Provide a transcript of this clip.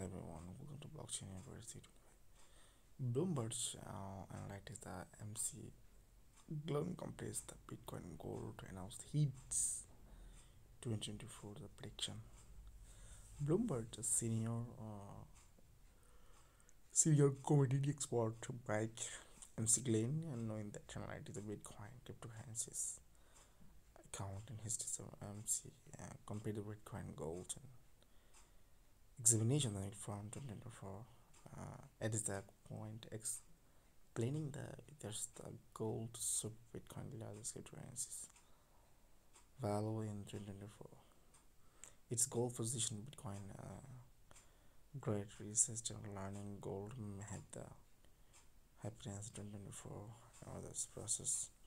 Hello everyone, welcome to Blockchain University. Bloomberg's uh, the MC Glenn compares the Bitcoin gold to announce its 2024 the prediction. Bloomberg, the senior uh, senior commodity expert Mike McGlone, and knowing that analytics the Bitcoin cryptocurrencies account in his MC uh, compared to Bitcoin gold and examination that from 2024 uh, at that point explaining the there's the gold sub bitcoin largest cryptocurrencies value in 2024 its gold position bitcoin uh, great research and learning gold the happiness 2024 or this process. uh,